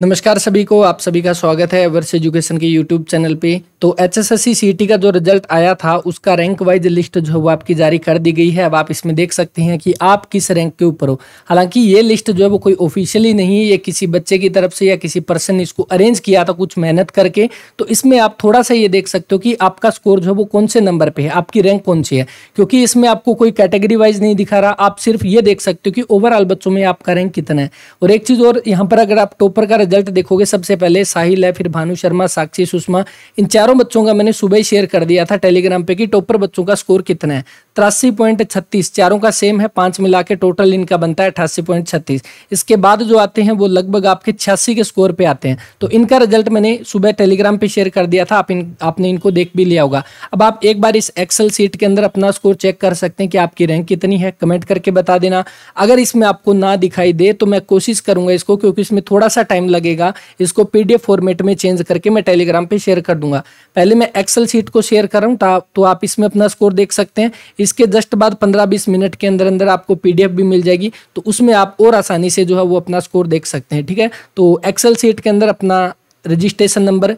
नमस्कार सभी को आप सभी का स्वागत है एवर्स एजुकेशन के यूट्यूब चैनल पे। तो एच एस एस सी का जो रिज़ल्ट आया था, उसका रैंक वाइज लिस्ट जो है वो आपकी जारी कर दी गई है। अब आप इसमें देख सकते हैं कि आप किस रैंक के ऊपर हो। हालाँकि ये लिस्ट जो है वो कोई ऑफिशियली नहीं है, ये किसी बच्चे की तरफ़ से या किसी पर्सन ने इसको अरेंज किया था कुछ मेहनत करके। तो इसमें आप थोड़ा सा ये देख सकते हो कि आपका स्कोर जो है वो कौन से नंबर पर है, आपकी रैंक कौन सी है? क्योंकि इसमें आपको कोई कैटेगरी वाइज नहीं दिखा रहा। आप सिर्फ़ ये देख सकते हो कि ओवरऑल बच्चों में आपका रैंक कितना है। और एक चीज़ और, यहाँ पर अगर आप टॉपर का रिज़ल्ट देखोगे, सबसे पहले साहिल है, फिर भानु शर्मा, साक्षी सुषमा, इन चारों बच्चों का मैंने सुबह ही शेयर कर दिया था टेलीग्राम पे कि टॉपर बच्चों का स्कोर कितना है। तिरासी पॉइंट छत्तीस, चारों का सेम है, पाँच मिला के टोटल इनका बनता है अठासी पॉइंट छत्तीस। इसके बाद जो आते हैं, वो लगभग आपके छियासी के स्कोर पे आते हैं। तो इनका रिज़ल्ट मैंने सुबह टेलीग्राम पे शेयर कर दिया था, आप इन, आपने इनको देख भी लिया होगा। अब आप एक बार इस एक्सल सीट के अंदर अपना स्कोर चेक कर सकते हैं कि आपकी रैंक कितनी है। कमेंट करके बता देना। अगर इसमें आपको ना दिखाई दे तो मैं कोशिश करूँगा इसको, क्योंकि इसमें थोड़ा सा टाइम लगेगा। इसको पीडीएफ फॉर्मेट में चेंज करके मैं टेलीग्राम पे शेयर कर दूँगा। पहले मैं एक्सल सीट को शेयर कर रहा हूँ तो आप इसमें अपना स्कोर देख सकते हैं। इसके जस्ट बाद पंद्रह बीस मिनट के अंदर अंदर आपको पीडीएफ भी मिल जाएगी तो उसमें आप और आसानी से जो है वो अपना स्कोर देख सकते हैं, ठीक है? तो एक्सल सीट के अंदर अपना रजिस्ट्रेशन नंबर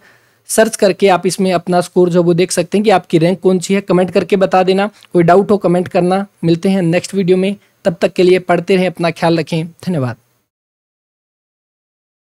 सर्च करके आप इसमें अपना स्कोर जो वो देख सकते हैं कि आपकी रैंक कौन सी है। कमेंट करके बता देना, कोई डाउट हो कमेंट करना। मिलते हैं नेक्स्ट वीडियो में। तब तक के लिए पढ़ते रहें, अपना ख्याल रखें। धन्यवाद।